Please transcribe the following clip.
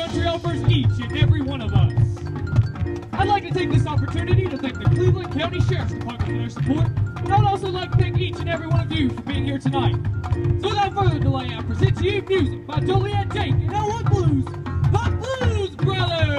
Montreal first each and every one of us. I'd like to take this opportunity to thank the Cleveland County Sheriff's Department for their support, and I'd also like to thank each and every one of you for being here tonight. So without further delay, I present to you music by Joliet Jake and Elwood Blues, the Blues Brothers!